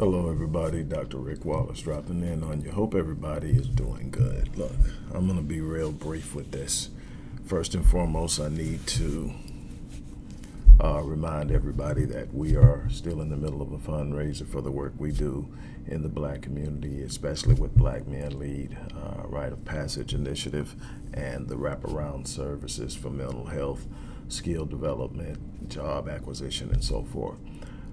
Hello, everybody. Dr. Rick Wallace dropping in on you. Hope everybody is doing good. Look, I'm going to be real brief with this. First and foremost, I need to uh, remind everybody that we are still in the middle of a fundraiser for the work we do in the black community, especially with Black Men Lead, uh, Rite of Passage Initiative, and the wraparound services for mental health, skill development, job acquisition, and so forth.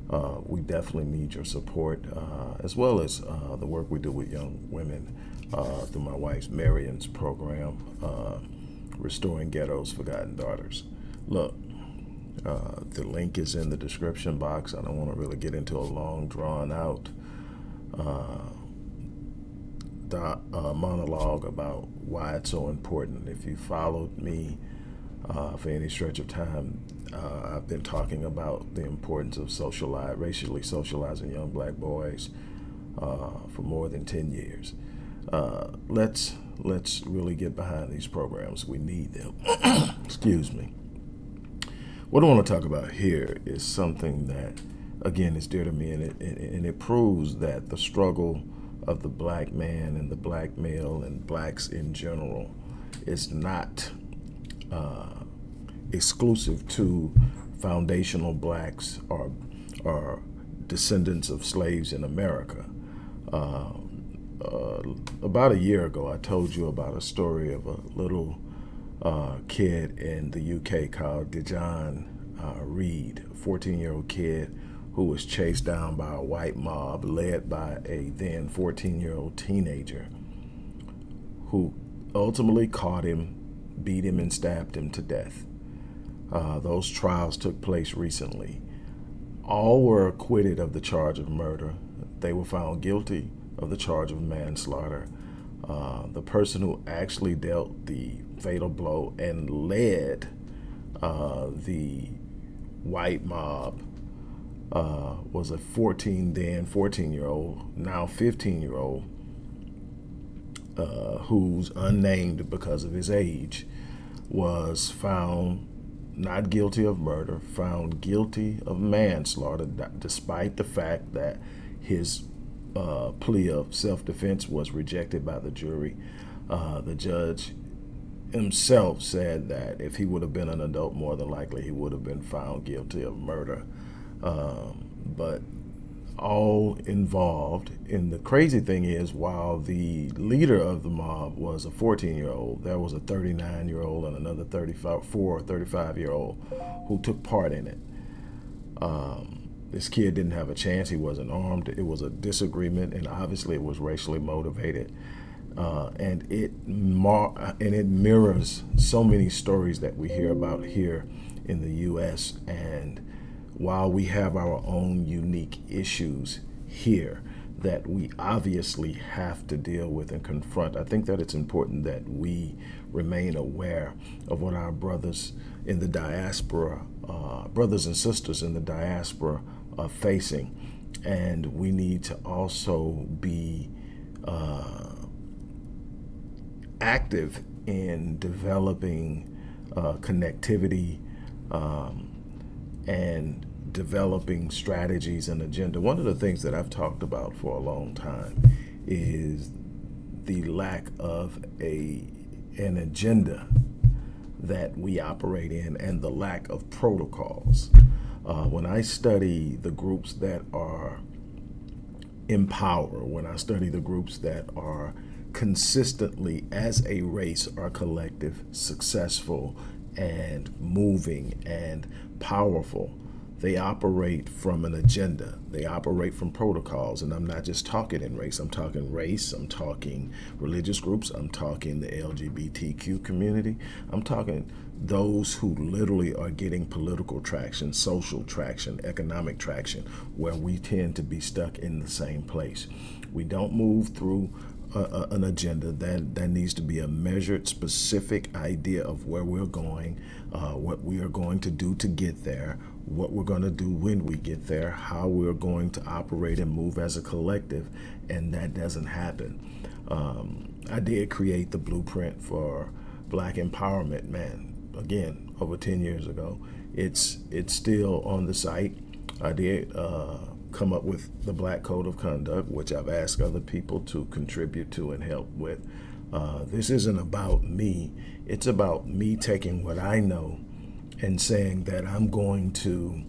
Uh, we definitely need your support, uh, as well as uh, the work we do with young women uh, through my wife's Marion's program, uh, Restoring Ghetto's Forgotten Daughters. Look, uh, the link is in the description box. I don't want to really get into a long, drawn out monologue about why it's so important. If you followed me for any stretch of time, uh, I've been talking about the importance of socialize, racially socializing young black boys uh, for more than 10 years. Uh, let's let's really get behind these programs. We need them. Excuse me. What I want to talk about here is something that, again, is dear to me, and it, and it proves that the struggle of the black man and the black male and blacks in general is not uh, exclusive to foundational blacks or, or descendants of slaves in America. Uh, uh, about a year ago, I told you about a story of a little uh, kid in the UK called Dea-John uh, Reid, a 14 year old kid who was chased down by a white mob led by a then 14 year old teenager who ultimately caught him, beat him, and stabbed him to death. Uh, those trials took place recently. All were acquitted of the charge of murder. They were found guilty of the charge of manslaughter. Uh, the person who actually dealt the fatal blow and led uh, the white mob uh, was a 14 then 14 year old, now 15 year old, uh, who's unnamed because of his age, was found not guilty of murder, found guilty of manslaughter, despite the fact that his uh, plea of self defense was rejected by the jury. Uh, the judge himself said that if he would have been an adult, more than likely he would have been found guilty of murder. Um, but all involved. And the crazy thing is, while the leader of the mob was a 14 year old, there was a 39 year old and another 34 or 35 year old who took part in it. Um, this kid didn't have a chance. He wasn't armed. It was a disagreement, and obviously it was racially motivated. Uh, and it and it mirrors so many stories that we hear about here in the U.S. and while we have our own unique issues here that we obviously have to deal with and confront, I think that it's important that we remain aware of what our brothers in the diaspora, uh, brothers and sisters in the diaspora, are facing. And we need to also be uh, active in developing uh, connectivity. Um, and developing strategies and agenda. One of the things that I've talked about for a long time is the lack of a an agenda that we operate in and the lack of protocols. Uh, when I study the groups that are empower, when I study the groups that are consistently as a race are collective, successful, and moving and powerful. They operate from an agenda. They operate from protocols. And I'm not just talking in race. I'm talking race. I'm talking religious groups. I'm talking the LGBTQ community. I'm talking those who literally are getting political traction, social traction, economic traction, where we tend to be stuck in the same place. We don't move through an agenda that that needs to be a measured, specific idea of where we're going, uh, what we are going to do to get there, what we're going to do when we get there, how we're going to operate and move as a collective, and that doesn't happen. Um, I did create the blueprint for Black Empowerment, man. Again, over 10 years ago, it's it's still on the site. I did. Uh, come up with the Black Code of Conduct, which I've asked other people to contribute to and help with. Uh, this isn't about me. It's about me taking what I know and saying that I'm going to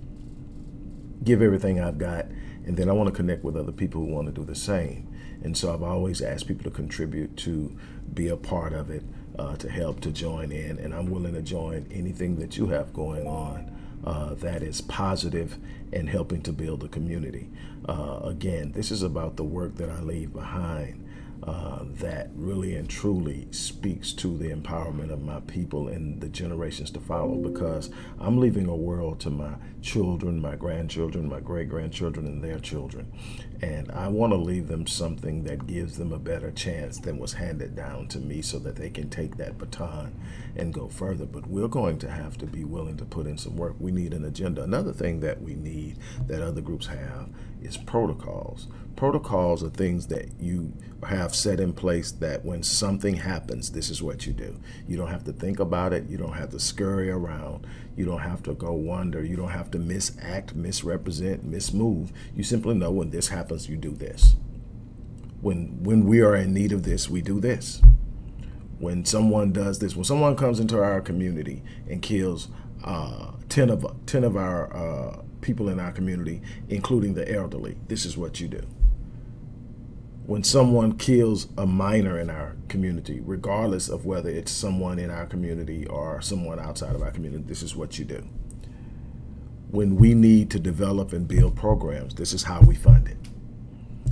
give everything I've got, and then I want to connect with other people who want to do the same. And so I've always asked people to contribute to be a part of it, uh, to help, to join in, and I'm willing to join anything that you have going on. Uh, that is positive and helping to build a community. Uh, again, this is about the work that I leave behind uh, that really and truly speaks to the empowerment of my people and the generations to follow because I'm leaving a world to my children, my grandchildren, my great grandchildren, and their children. And I want to leave them something that gives them a better chance than was handed down to me so that they can take that baton and go further. But we're going to have to be willing to put in some work. We need an agenda. Another thing that we need that other groups have is protocols. Protocols are things that you have set in place that when something happens, this is what you do. You don't have to think about it. You don't have to scurry around. You don't have to go wonder. You don't have to misact, misrepresent, mismove. You simply know when this happens, you do this. When when we are in need of this, we do this. When someone does this, when someone comes into our community and kills uh, 10 of 10 of our uh, people in our community, including the elderly. This is what you do. When someone kills a minor in our community, regardless of whether it's someone in our community or someone outside of our community, this is what you do. When we need to develop and build programs, this is how we fund it.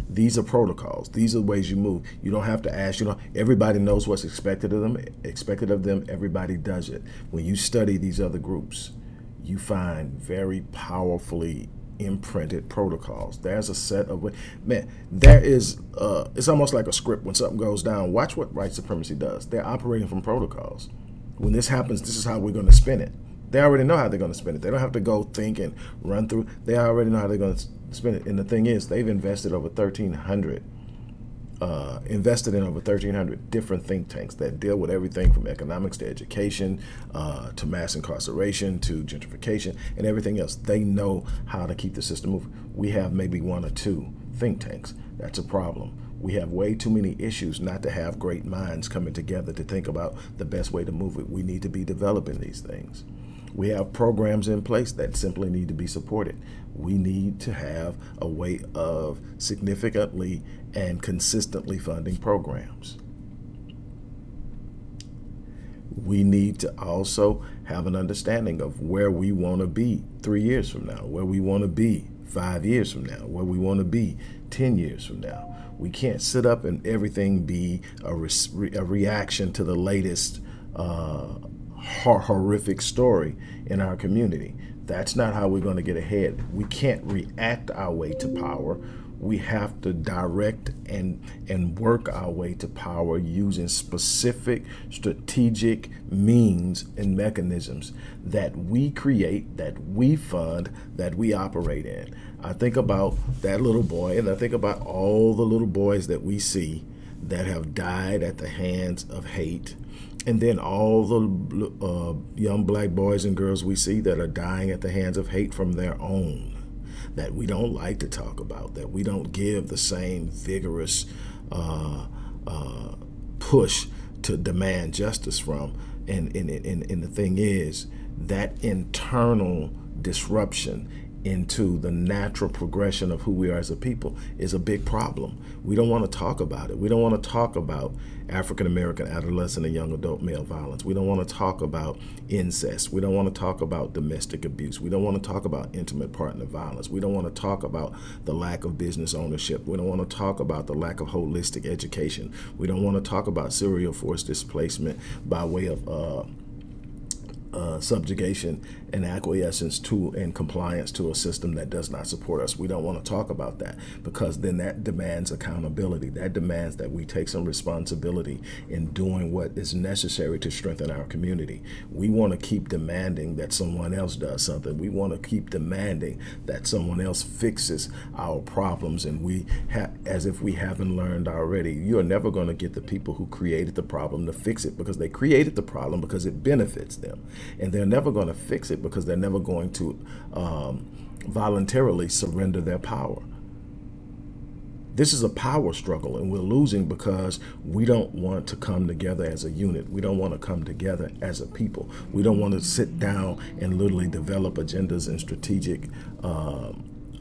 These are protocols. These are the ways you move. You don't have to ask, you know, everybody knows what's expected of them, expected of them, everybody does it. When you study these other groups, you find very powerfully imprinted protocols. There's a set of man. There is. Uh, it's almost like a script. When something goes down, watch what white supremacy does. They're operating from protocols. When this happens, this is how we're going to spin it. They already know how they're going to spin it. They don't have to go think and run through. They already know how they're going to spin it. And the thing is, they've invested over 1,300 uh, invested in over 1,300 different think tanks that deal with everything from economics to education uh, to mass incarceration to gentrification and everything else. They know how to keep the system moving. We have maybe one or two think tanks. That's a problem. We have way too many issues not to have great minds coming together to think about the best way to move it. We need to be developing these things. We have programs in place that simply need to be supported. We need to have a way of significantly and consistently funding programs. We need to also have an understanding of where we want to be three years from now, where we want to be five years from now, where we want to be 10 years from now. We can't sit up and everything be a, re a reaction to the latest uh, horrific story in our community. That's not how we're going to get ahead. We can't react our way to power. We have to direct and and work our way to power using specific strategic means and mechanisms that we create, that we fund, that we operate in. I think about that little boy and I think about all the little boys that we see that have died at the hands of hate and then all the uh, young black boys and girls we see that are dying at the hands of hate from their own that we don't like to talk about, that we don't give the same vigorous uh, uh, push to demand justice from. And, and, and, and the thing is, that internal disruption into the natural progression of who we are as a people is a big problem. We don't want to talk about it. We don't want to talk about African American adolescent and young adult male violence. We don't want to talk about incest. We don't want to talk about domestic abuse. We don't want to talk about intimate partner violence. We don't want to talk about the lack of business ownership. We don't want to talk about the lack of holistic education. We don't want to talk about serial forced displacement by way of uh, uh, subjugation and acquiescence to and compliance to a system that does not support us. We don't want to talk about that because then that demands accountability. That demands that we take some responsibility in doing what is necessary to strengthen our community. We want to keep demanding that someone else does something. We want to keep demanding that someone else fixes our problems and we have as if we haven't learned already. You're never going to get the people who created the problem to fix it because they created the problem because it benefits them and they're never going to fix it because they're never going to um, voluntarily surrender their power. This is a power struggle, and we're losing because we don't want to come together as a unit. We don't want to come together as a people. We don't want to sit down and literally develop agendas and strategic uh,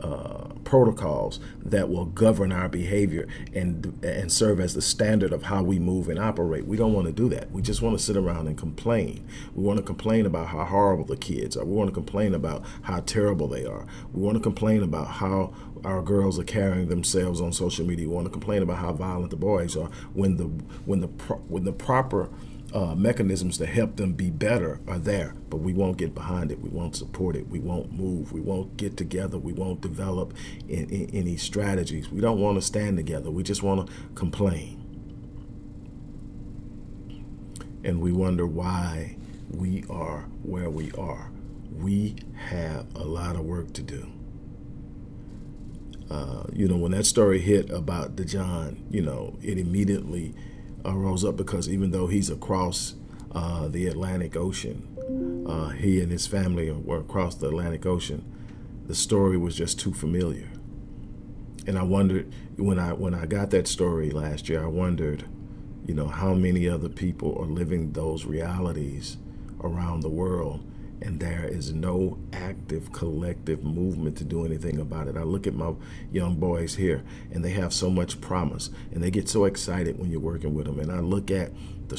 uh, protocols that will govern our behavior and and serve as the standard of how we move and operate. We don't want to do that. We just want to sit around and complain. We want to complain about how horrible the kids are. We want to complain about how terrible they are. We want to complain about how our girls are carrying themselves on social media. We want to complain about how violent the boys are when the when the when the proper uh, mechanisms to help them be better are there, but we won't get behind it. We won't support it. We won't move. We won't get together. We won't develop in, in, any strategies. We don't want to stand together. We just want to complain. And we wonder why we are where we are. We have a lot of work to do. Uh, you know, when that story hit about Dea-John, you know, it immediately rose up because even though he's across uh, the Atlantic Ocean, uh, he and his family were across the Atlantic Ocean. The story was just too familiar, and I wondered when I when I got that story last year. I wondered, you know, how many other people are living those realities around the world and there is no active collective movement to do anything about it. I look at my young boys here and they have so much promise and they get so excited when you're working with them. And I look at the,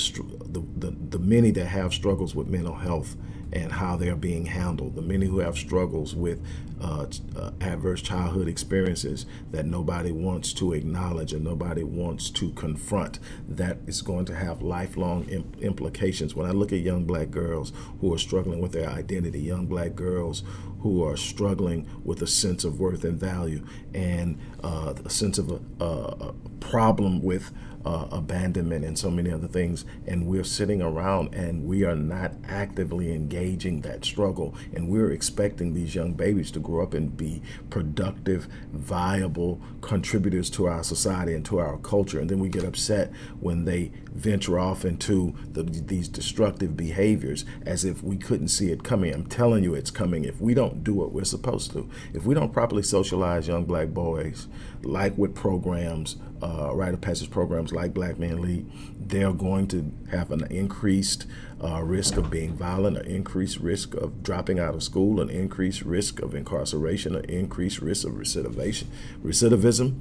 the, the, the many that have struggles with mental health and how they're being handled, the many who have struggles with uh, uh, adverse childhood experiences that nobody wants to acknowledge and nobody wants to confront, that is going to have lifelong imp implications. When I look at young black girls who are struggling with their identity, young black girls who are struggling with a sense of worth and value and uh, a sense of a, a problem with uh, abandonment and so many other things. And we're sitting around and we are not actively engaging that struggle. And we're expecting these young babies to grow up and be productive, viable contributors to our society and to our culture. And then we get upset when they venture off into the, these destructive behaviors as if we couldn't see it coming. I'm telling you, it's coming if we don't do what we're supposed to. If we don't properly socialize young black boys, like with programs, uh, rite of passage programs like Black Men Lead, they're going to have an increased uh, risk of being violent, an increased risk of dropping out of school, an increased risk of incarceration, an increased risk of recidivation, recidivism,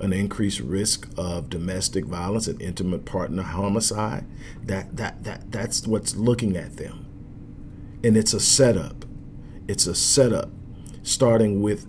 an increased risk of domestic violence and intimate partner homicide. That that that that's what's looking at them, and it's a setup. It's a setup, starting with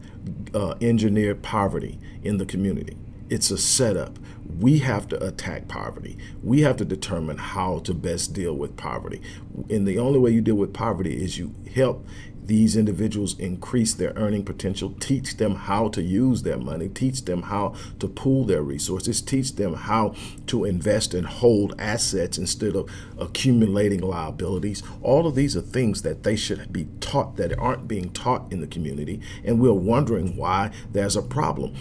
uh, engineered poverty in the community. It's a setup. We have to attack poverty. We have to determine how to best deal with poverty. And the only way you deal with poverty is you help these individuals increase their earning potential, teach them how to use their money, teach them how to pool their resources, teach them how to invest and hold assets instead of accumulating liabilities. All of these are things that they should be taught that aren't being taught in the community, and we're wondering why there's a problem.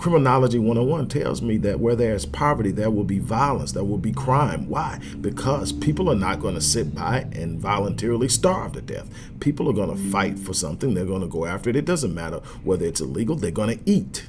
Criminology 101 tells me that where there is poverty, there will be violence, there will be crime. Why? Because people are not going to sit by and voluntarily starve to death. People are going to fight for something, they're going to go after it. It doesn't matter whether it's illegal, they're going to eat.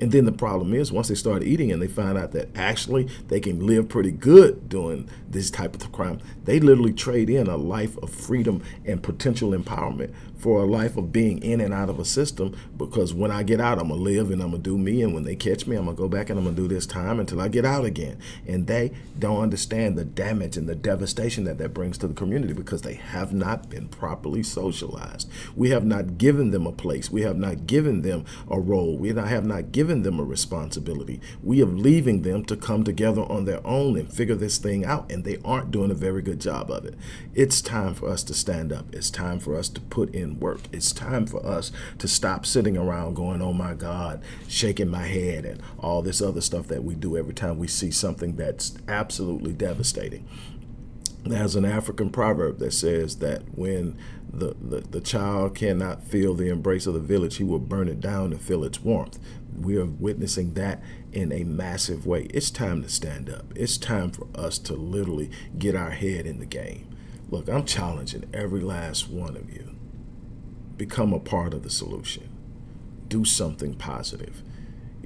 And then the problem is once they start eating and they find out that actually they can live pretty good doing this type of crime, they literally trade in a life of freedom and potential empowerment for a life of being in and out of a system because when I get out, I'm going to live and I'm going to do me. And when they catch me, I'm going to go back and I'm going to do this time until I get out again. And they don't understand the damage and the devastation that that brings to the community because they have not been properly socialized. We have not given them a place. We have not given them a role. We have not given given them a responsibility. We are leaving them to come together on their own and figure this thing out, and they aren't doing a very good job of it. It's time for us to stand up. It's time for us to put in work. It's time for us to stop sitting around going, oh my God, shaking my head, and all this other stuff that we do every time we see something that's absolutely devastating. There's an African proverb that says that when the, the, the, child cannot feel the embrace of the village, he will burn it down to feel its warmth we are witnessing that in a massive way. It's time to stand up. It's time for us to literally get our head in the game. Look, I'm challenging every last one of you. become a part of the solution. Do something positive.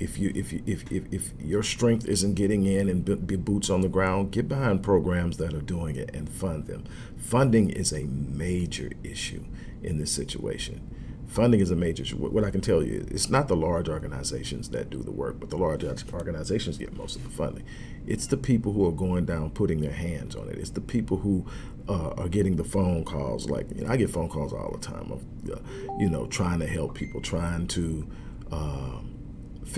If you if you if if, if your strength isn't getting in and be boots on the ground, get behind programs that are doing it and fund them. Funding is a major issue in this situation. Funding is a major issue. What I can tell you, it's not the large organizations that do the work, but the large organizations get most of the funding. It's the people who are going down, putting their hands on it. It's the people who uh, are getting the phone calls. Like you know, I get phone calls all the time of, uh, you know, trying to help people, trying to uh,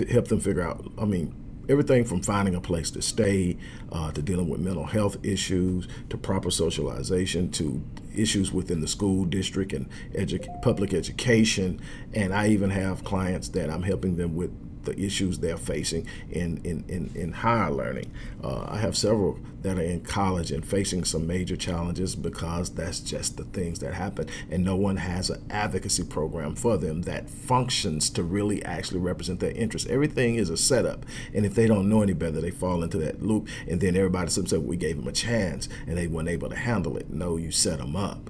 help them figure out. I mean, everything from finding a place to stay, uh, to dealing with mental health issues, to proper socialization, to issues within the school district and edu public education. And I even have clients that I'm helping them with the issues they're facing in, in, in, in higher learning. Uh, I have several that are in college and facing some major challenges because that's just the things that happen. And no one has an advocacy program for them that functions to really actually represent their interests. Everything is a setup. And if they don't know any better, they fall into that loop. And then everybody says, we gave them a chance and they weren't able to handle it. No, you set them up.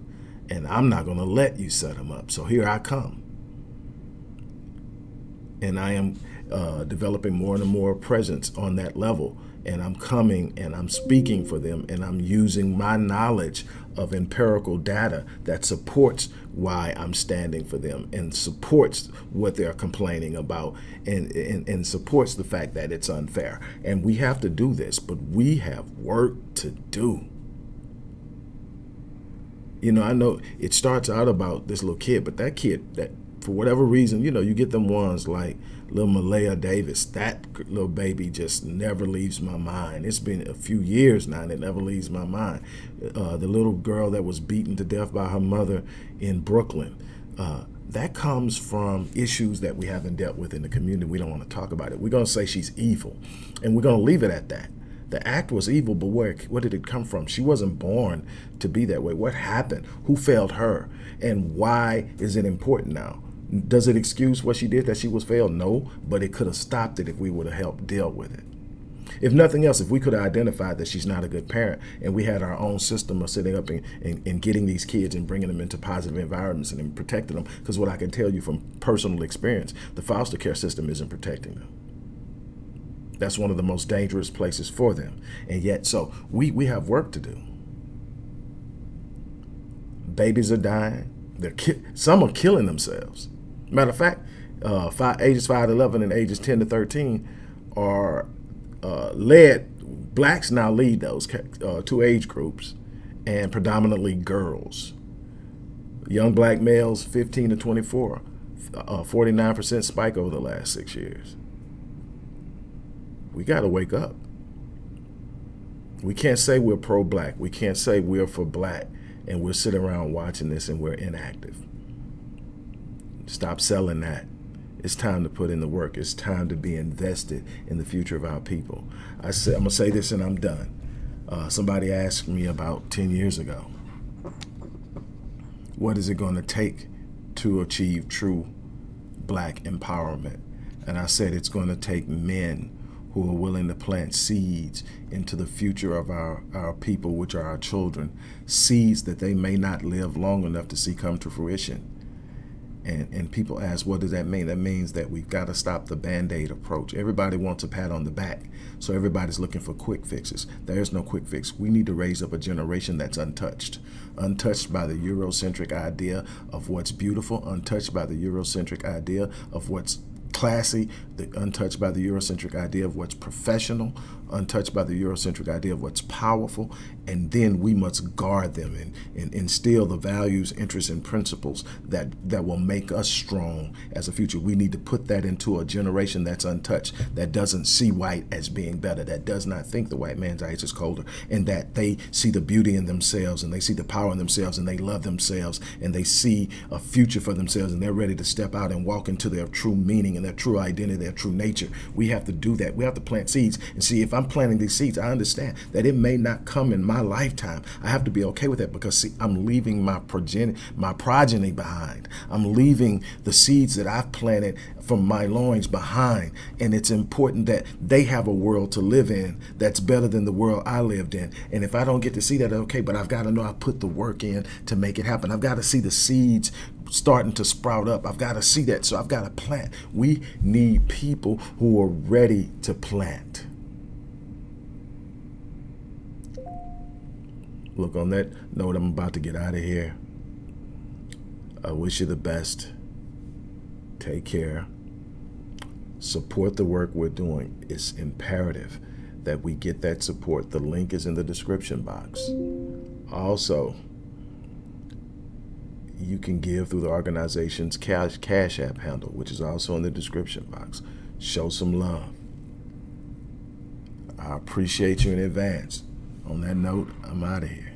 And I'm not going to let you set them up. So here I come. And I am uh, developing more and more presence on that level. And I'm coming and I'm speaking for them and I'm using my knowledge of empirical data that supports why I'm standing for them and supports what they're complaining about and, and, and supports the fact that it's unfair. And we have to do this, but we have work to do. You know, I know it starts out about this little kid, but that kid, that for whatever reason, you know, you get them ones like little Malaya Davis. That little baby just never leaves my mind. It's been a few years now, and it never leaves my mind. Uh, the little girl that was beaten to death by her mother in Brooklyn. Uh, that comes from issues that we haven't dealt with in the community. We don't want to talk about it. We're going to say she's evil, and we're going to leave it at that. The act was evil, but where, where did it come from? She wasn't born to be that way. What happened? Who failed her? And why is it important now? Does it excuse what she did that she was failed? No, but it could have stopped it if we would have helped deal with it. If nothing else, if we could have identified that she's not a good parent and we had our own system of sitting up and, and, and getting these kids and bringing them into positive environments and protecting them, because what I can tell you from personal experience, the foster care system isn't protecting them. That's one of the most dangerous places for them. And yet, so we, we have work to do. Babies are dying. They're some are killing themselves. Matter of fact, uh, five, ages 5 to 11 and ages 10 to 13 are uh, led, blacks now lead those uh, two age groups, and predominantly girls. Young black males 15 to 24, 49% uh, spike over the last six years. We got to wake up. We can't say we're pro black. We can't say we're for black and we're sitting around watching this and we're inactive. Stop selling that. It's time to put in the work. It's time to be invested in the future of our people. I said, I'm gonna say this and I'm done. Uh, somebody asked me about 10 years ago, what is it going to take to achieve true black empowerment? And I said it's going to take men who are willing to plant seeds into the future of our, our people, which are our children, seeds that they may not live long enough to see come to fruition. And, and people ask, what does that mean? That means that we've got to stop the band-aid approach. Everybody wants a pat on the back, so everybody's looking for quick fixes. There's no quick fix. We need to raise up a generation that's untouched, untouched by the Eurocentric idea of what's beautiful, untouched by the Eurocentric idea of what's classy, the, untouched by the Eurocentric idea of what's professional, untouched by the Eurocentric idea of what's powerful, and then we must guard them and, and instill the values, interests, and principles that, that will make us strong as a future. We need to put that into a generation that's untouched, that doesn't see white as being better, that does not think the white man's ice is colder, and that they see the beauty in themselves and they see the power in themselves and they love themselves and they see a future for themselves and they're ready to step out and walk into their true meaning and their true identity, their true nature. We have to do that. We have to plant seeds and see if I'm I'm planting these seeds, I understand that it may not come in my lifetime. I have to be okay with that because see, I'm leaving my progeny, my progeny behind. I'm leaving the seeds that I've planted from my loins behind. And it's important that they have a world to live in that's better than the world I lived in. And if I don't get to see that, okay, but I've got to know I put the work in to make it happen. I've got to see the seeds starting to sprout up. I've got to see that. So I've got to plant. We need people who are ready to plant. Look, on that note, I'm about to get out of here. I wish you the best. Take care. Support the work we're doing. It's imperative that we get that support. The link is in the description box. Also, you can give through the organization's cash, cash app handle, which is also in the description box. Show some love. I appreciate you in advance. On that note, I'm out of here.